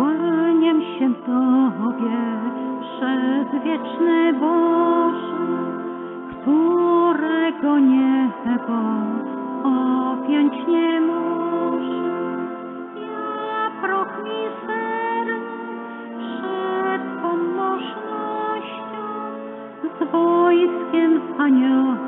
Kłaniam się Tobie, przedwieczny Boże, którego niebo objąć nie może. Ja proch miserny przed pomożnością z wojskiem aniołów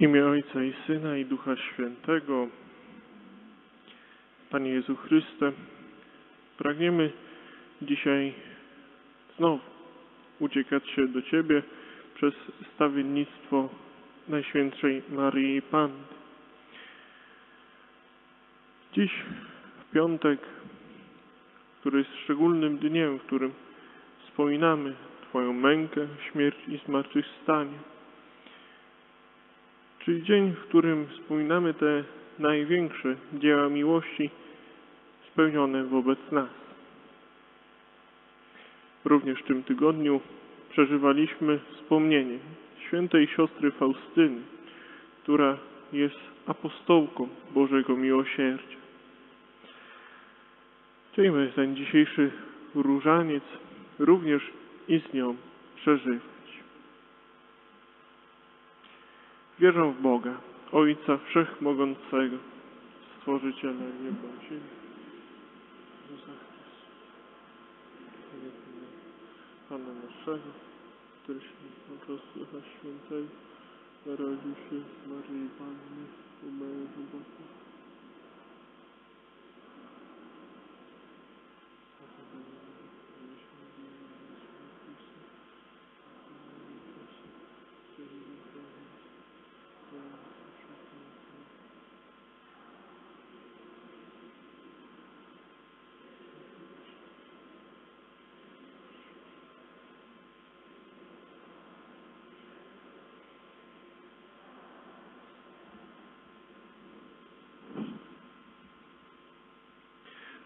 imię Ojca i Syna i Ducha Świętego. Panie Jezu Chryste, pragniemy dzisiaj znowu uciekać się do Ciebie przez stawiennictwo Najświętszej Maryi Panny. Dziś, w piątek, który jest szczególnym dniem, w którym wspominamy Twoją mękę, śmierć i zmartwychwstanie. Czyli dzień, w którym wspominamy te największe dzieła miłości spełnione wobec nas. Również w tym tygodniu przeżywaliśmy wspomnienie świętej siostry Faustyny, która jest apostołką Bożego Miłosierdzia. Chcielibyśmy ten dzisiejszy różaniec również i z nią przeżywać. Wierzę w Boga, Ojca Wszechmogącego, Stworzyciela nieba i ziemi. Pana naszego, który się od Ducha Świętego narodził się z Maryi Panny, umarł w.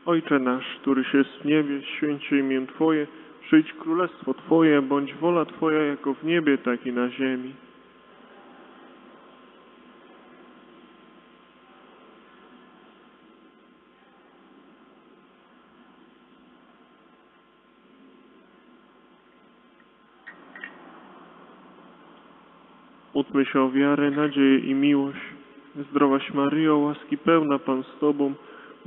Ojcze nasz, któryś jest w niebie, święć się imię Twoje, przyjdź królestwo Twoje, bądź wola Twoja jako w niebie, tak i na ziemi. Módlmy się o wiarę, nadzieję i miłość. Zdrowaś Maryjo, łaski pełna Pan z Tobą,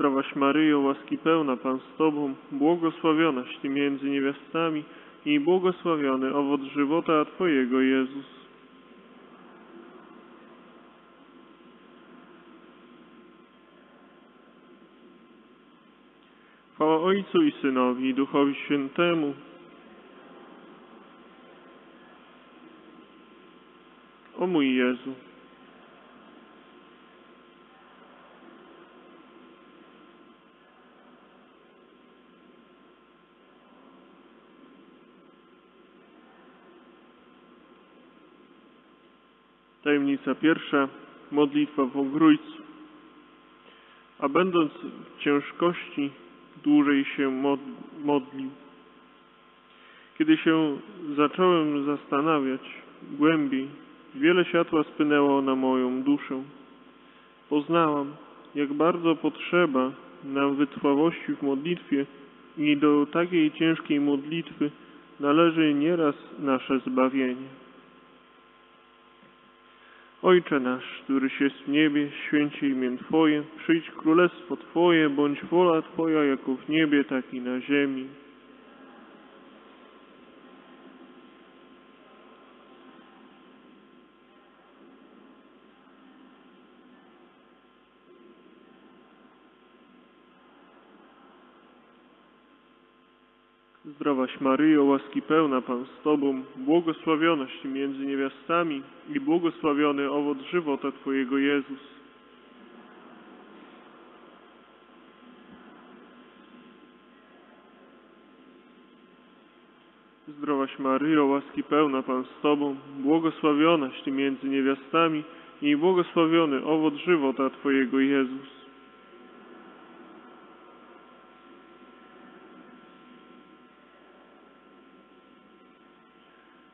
Zdrowaś Maryjo, łaski pełna Pan z Tobą, błogosławionaś Ty między niewiastami i błogosławiony owoc żywota Twojego Jezus. Chwała Ojcu i Synowi i Duchowi Świętemu. O mój Jezu. Tajemnica pierwsza. Modlitwa w Ogrójcu. A będąc w ciężkości, dłużej się mod modlił. Kiedy się zacząłem zastanawiać głębiej, wiele światła spłynęło na moją duszę. Poznałam, jak bardzo potrzeba nam wytrwałości w modlitwie i do takiej ciężkiej modlitwy należy nieraz nasze zbawienie. Ojcze nasz, któryś jest w niebie, święcie imię Twoje, przyjdź królestwo Twoje, bądź wola Twoja jako w niebie, tak i na ziemi. Zdrowaś Maryjo, łaski pełna Pan z Tobą, błogosławionaś między niewiastami i błogosławiony owoc żywota Twojego Jezus. Zdrowaś Maryjo, łaski pełna Pan z Tobą, błogosławionaś między niewiastami i błogosławiony owoc żywota Twojego Jezus.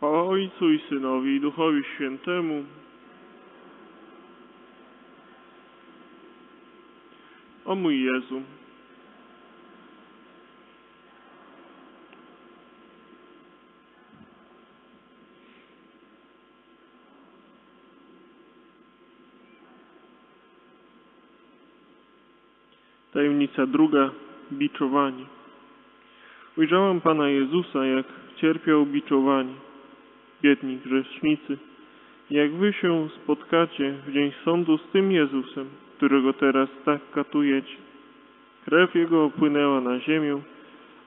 Ojcu i Synowi i Duchowi Świętemu. O mój Jezu. Tajemnica druga. Biczowanie. Ujrzałam Pana Jezusa, jak cierpiał biczowanie biedni grzesznicy, jak wy się spotkacie w dzień sądu z tym Jezusem, którego teraz tak katujecie. Krew jego opłynęła na ziemię,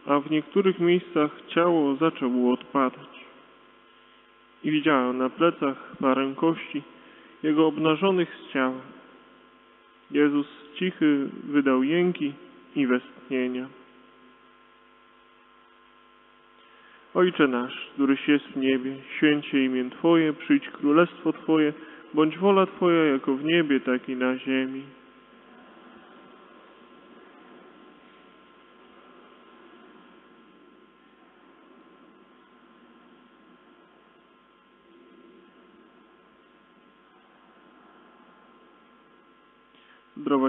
a w niektórych miejscach ciało zaczęło odpadać. I widziałem na plecach parę kości, jego obnażonych z ciała. Jezus cichy wydał jęki i westchnienia. Ojcze nasz, któryś jest w niebie, święcie imię Twoje, przyjdź królestwo Twoje, bądź wola Twoja jako w niebie, tak i na ziemi. Zdrowaś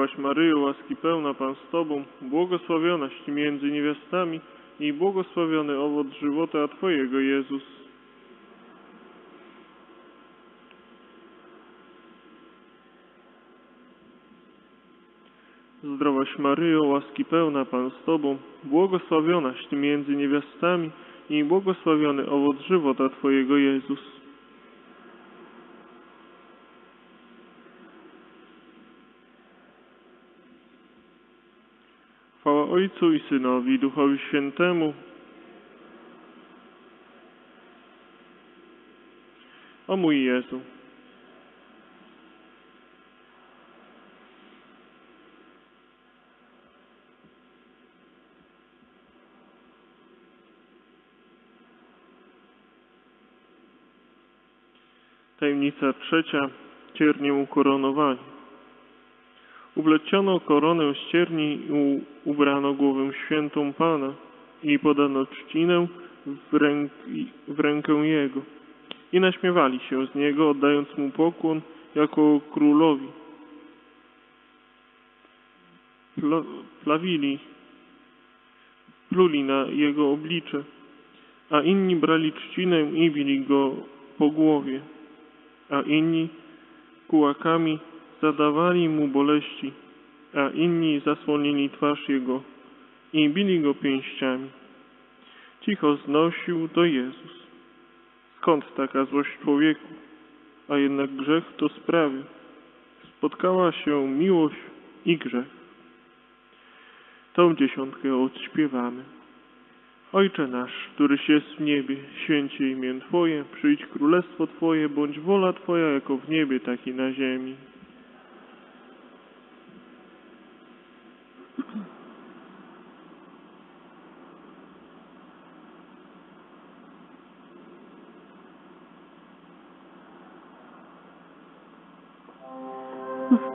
Zdrowaś Maryjo, łaski pełna Pan z Tobą, błogosławionaś między niewiastami i błogosławiony owoc żywota Twojego, Jezus. Zdrowaś Maryjo, łaski pełna Pan z Tobą, błogosławionaś między niewiastami i błogosławiony owoc żywota Twojego, Jezus. Chwała Ojcu i Synowi i Duchowi Świętemu. O mój Jezu. Tajemnica trzecia. Ciernie ukoronowanie. Ubleciono koronę z cierni i ubrano głowę świętą Pana i podano trzcinę w, w rękę Jego. I naśmiewali się z Niego, oddając Mu pokłon jako królowi. Pla, plawili, pluli na Jego oblicze, a inni brali trzcinę i bili Go po głowie, a inni kułakami zadawali mu boleści, a inni zasłonili twarz jego i bili go pięściami. Cicho znosił to Jezus. Skąd taka złość człowieku? A jednak grzech to sprawy. Spotkała się miłość i grzech. Tą dziesiątkę odśpiewamy. Ojcze nasz, któryś jest w niebie, święcie imię Twoje, przyjdź królestwo Twoje, bądź wola Twoja jako w niebie, tak i na ziemi.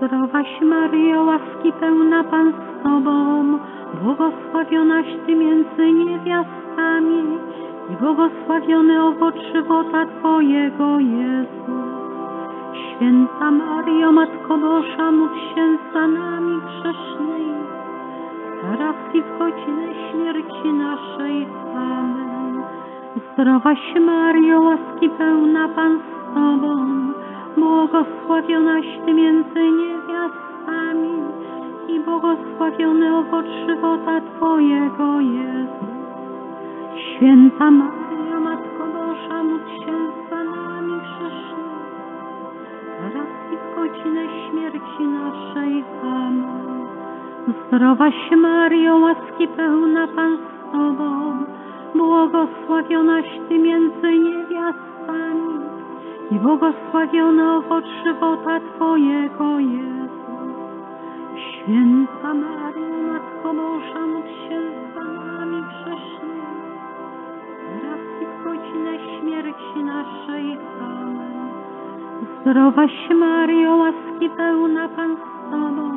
Zdrowaś Maryjo, łaski pełna Pan z Tobą, błogosławionaś Ty między niewiastami i błogosławiony owoc żywota Twojego, Jezus. Święta Maryjo, Matko Boża, módl się za nami grzesznymi, teraz i w godzinę śmierci naszej. Amen. Zdrowaś Maryjo, łaski pełna Pan z Tobą, błogosławionaś Ty między niewiastami i błogosławiony owoc żywota Twojego, Jezus. Święta Maryjo, Matko Boża, módl się za nami grzesznymi, teraz i w godzinę śmierci naszej. Amen. Zdrowaś Maryjo, łaski pełna Pan z Tobą, błogosławionaś Ty między niewiastami i błogosławiony owoc żywota Twojego, Jezus. Święta Maryjo, Matko Boża, módl się za nami grzesznymi, teraz i w godzinę śmierci naszej. Amen. Zdrowaś Maryjo, łaski pełna Pan z Tobą,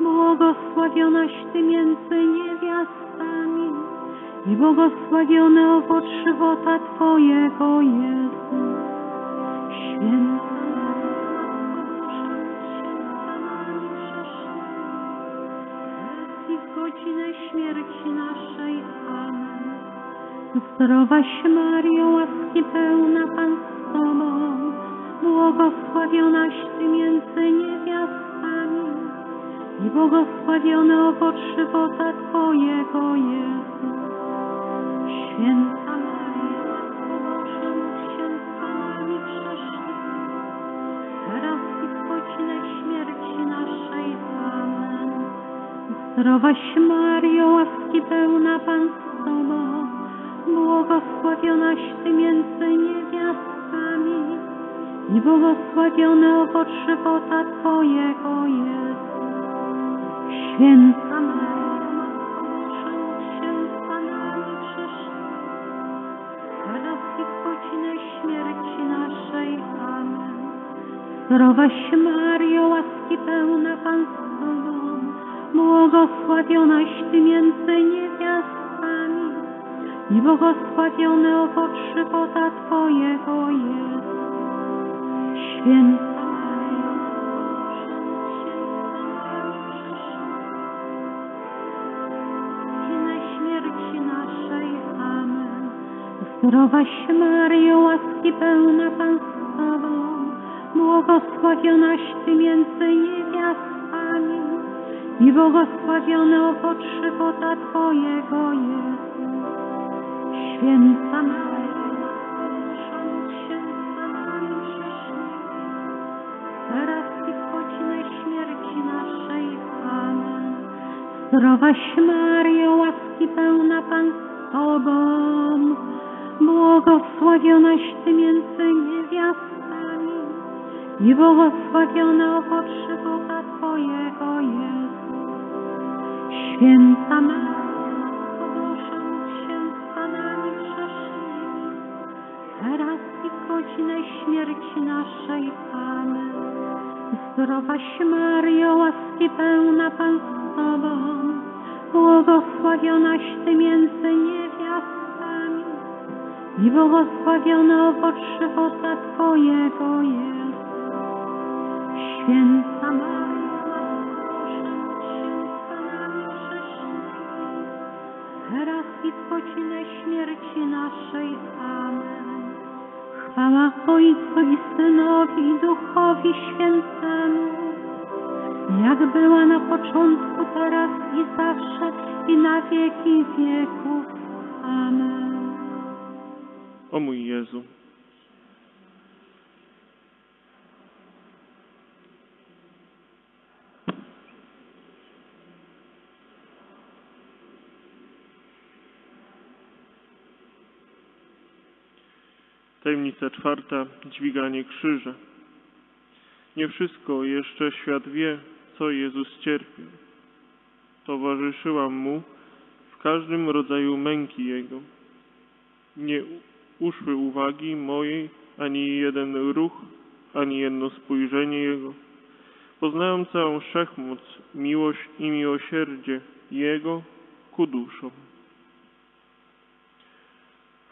błogosławionaś Ty między niewiastami i błogosławiony owoc żywota Twojego, Jezus. Teraz i w godzinę śmierci naszej. Amen. Zdrowaś Maryjo, łaski pełna Pan z Tobą, błogosławionaś Ty między niewiastami i błogosławiony owoc żywota Twojego, Jezus. Święta Zdrowaś Maryjo, łaski pełna Pan z Tobą, błogosławionaś Ty między niewiastami i błogosławiony owoc żywota Twojego, Jezus. Święta módl się za nami grzesznymi, teraz i w godzinę śmierci naszej. Amen. Zdrowaś Maryjo, łaski pełna z błogosławionaś Ty między niewiastami i błogosławiony owoc żywota Twojego, naszej. Amen. Zdrowaś Maryjo, łaski pełna Pan z Tobą, błogosławionaś Ty między niewiastami i błogosławiony owoc żywota Twojego, Jezus. Święta Maryjo, się za nami teraz i w godzinę śmierci naszej. Amen. Zdrowaś Maryjo, łaski pełna Pan z Tobą, błogosławionaś Ty między niewiastami i błogosławiony owoc żywota Twojego, Jezus. Święta Boża, módl się za nami grzesznymi, teraz i w godzinę śmierci naszej. Amen. Zdrowaś Maryjo, łaski pełna Pan z Tobą, błogosławionaś Ty między niewiastami i błogosławiony owoc żywota Twojego, Jezus. Święta Maryjo, i śmierci naszej. Amen. Chwała Ojcu i Synowi i Duchowi Świętemu, jak była na początku, teraz i zawsze, i na wieki wieków. Amen. O mój Jezu, Tajemnica czwarta, dźwiganie krzyża. Nie wszystko jeszcze świat wie, co Jezus cierpiał. Towarzyszyłam Mu w każdym rodzaju męki Jego. Nie uszły uwagi mojej ani jeden ruch, ani jedno spojrzenie Jego. Poznałem całą wszechmoc, miłość i miłosierdzie Jego ku duszom.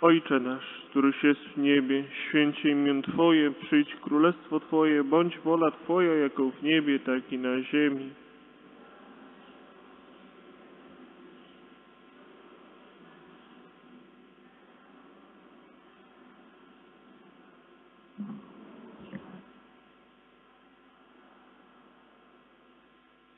Ojcze nasz, któryś jest w niebie, święcie imię Twoje, przyjdź królestwo Twoje, bądź wola Twoja jako w niebie, tak i na ziemi.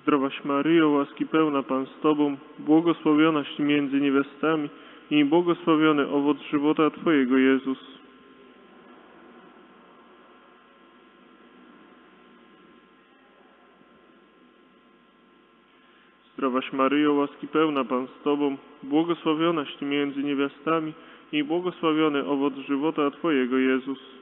Zdrowaś Maryjo, łaski pełna Pan z Tobą, błogosławionaś między niewiastami i błogosławiony owoc żywota Twojego Jezus. Zdrowaś Maryjo, łaski pełna Pan z Tobą, błogosławionaś między niewiastami i błogosławiony owoc żywota Twojego Jezus.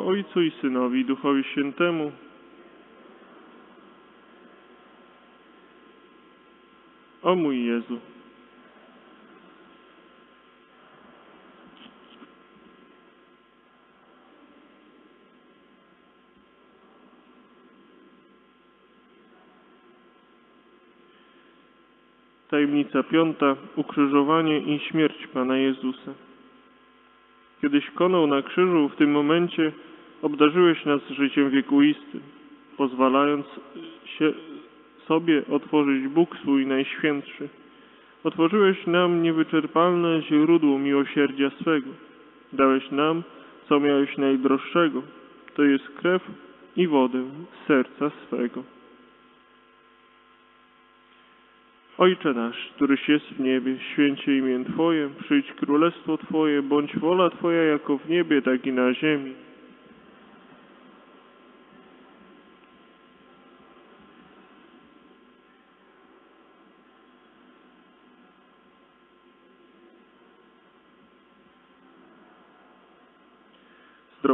Ojcu i Synowi i Duchowi Świętemu. O mój Jezu. Tajemnica piąta. Ukrzyżowanie i śmierć Pana Jezusa. Kiedyś konął na krzyżu, w tym momencie obdarzyłeś nas życiem wiekuistym, pozwalając się sobie otworzyć Bóg swój Najświętszy. Otworzyłeś nam niewyczerpalne źródło miłosierdzia swego. Dałeś nam, co miałeś najdroższego, to jest krew i wodę serca swego. Ojcze nasz, któryś jest w niebie, święcie imię Twoje, przyjdź królestwo Twoje, bądź wola Twoja jako w niebie, tak i na ziemi.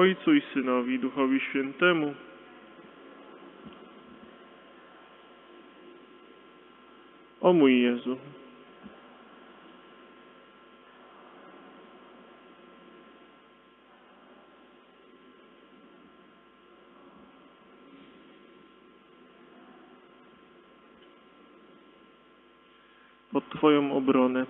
Ojcu i Synowi i Duchowi Świętemu. O mój Jezu. Pod Twoją obronę.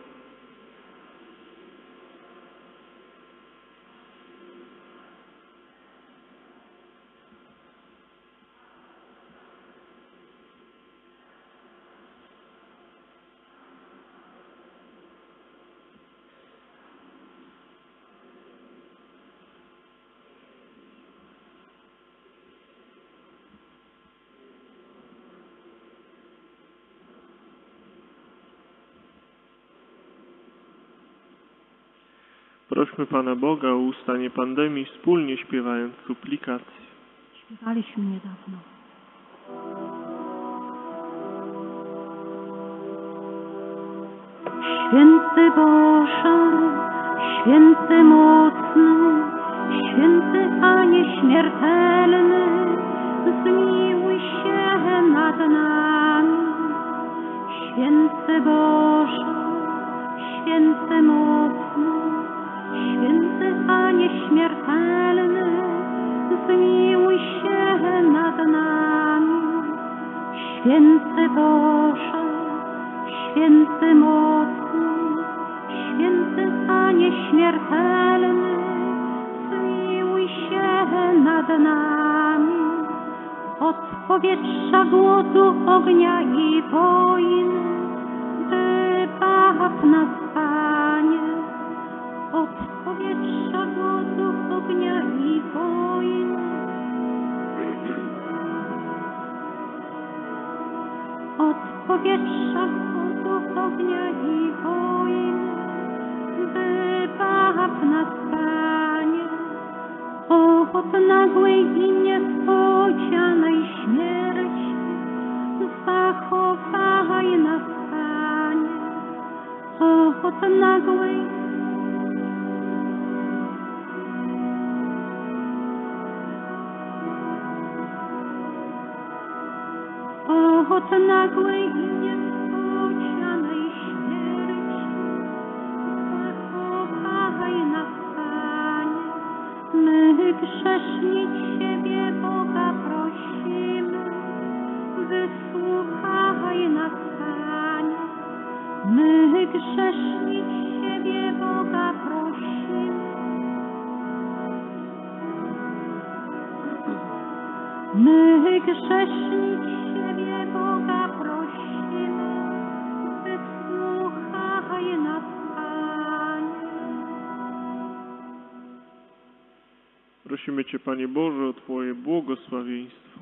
Prośmy Pana Boga o ustanie pandemii, wspólnie śpiewając suplikację. Śpiewaliśmy niedawno. Święty Boże, święty mocny, święty a nieśmiertelny, zmiłuj się nad nami. Święty Boże, święty mocny, nieśmiertelny, zmiłuj się nad nami. Święty Boże, święty mocny, święty a nieśmiertelny, zmiłuj się nad nami. Od powietrza głodu, ognia i wojny, wybaw nas, Panie. Od powietrza głodu, powietrza głodu, ognia i wojny, wybaw nas, Panie. Od nagłej i niespodzianej śmierci, zachowaj nas, Panie. Od nagłej od nagłej i Cię, Panie Boże, o Twoje błogosławieństwo.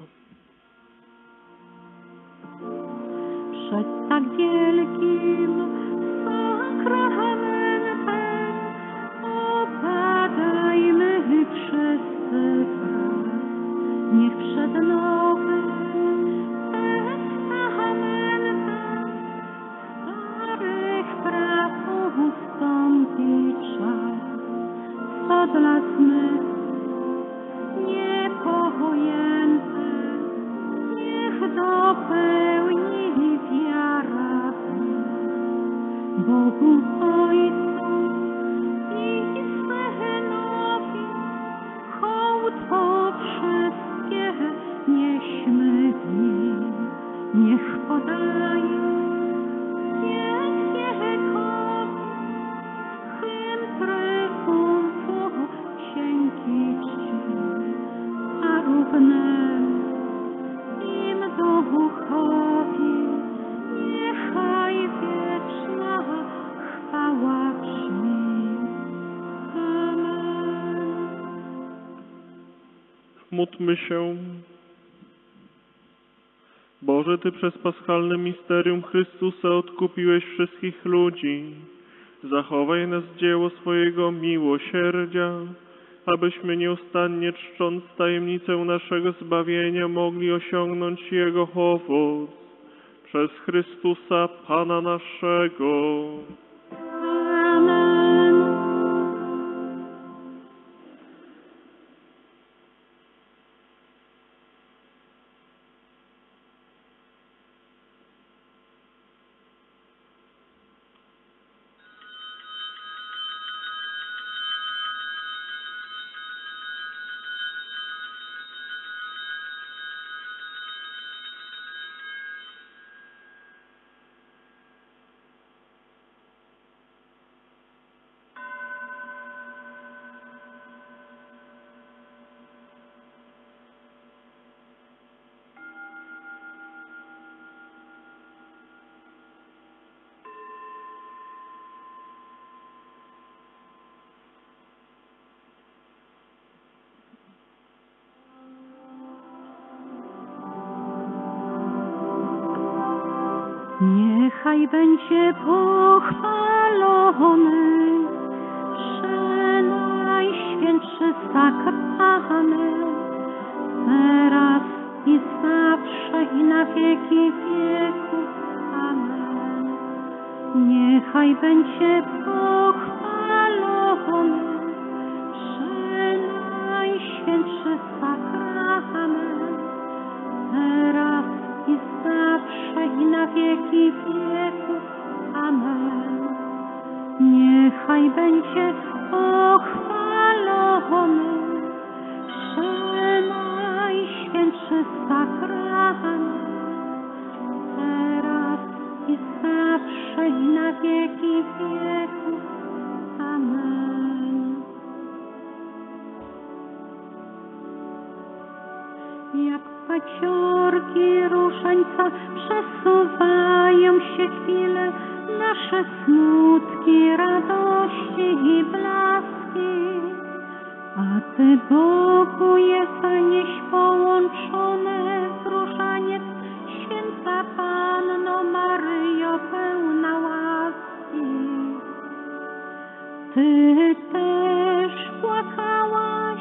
Módlmy się. Boże, Ty przez paschalne misterium Chrystusa odkupiłeś wszystkich ludzi. Zachowaj nas dzieło swojego miłosierdzia, abyśmy nieustannie czcząc tajemnicę naszego zbawienia mogli osiągnąć Jego owoc. Przez Chrystusa Pana naszego. Niechaj będzie pochwalony Przenajświętszy sakrament Teraz i zawsze i na wieki wieków. Amen. Niechaj będzie pochwalony Niechaj będzie pochwalony Przenajświętszy sakrament teraz i zawsze i na wieki wieków. Amen. Jak paciorki różańca przesuwają się chwile nasze smutki, radości i blaski. A Ty, Bogu, jesteś połączone w różaniec, święta Panno Maryjo, pełna łaski. Ty też płakałaś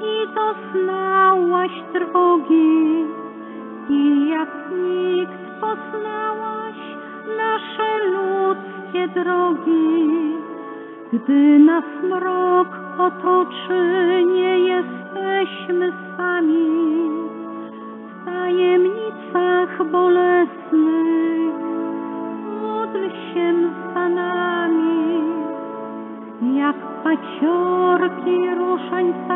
i doznałaś trwogi i jak nikt poznałaś drogi. Gdy nas mrok otoczy, nie jesteśmy sami w tajemnicach bolesnych. Módl się za nami. Jak paciorki różańca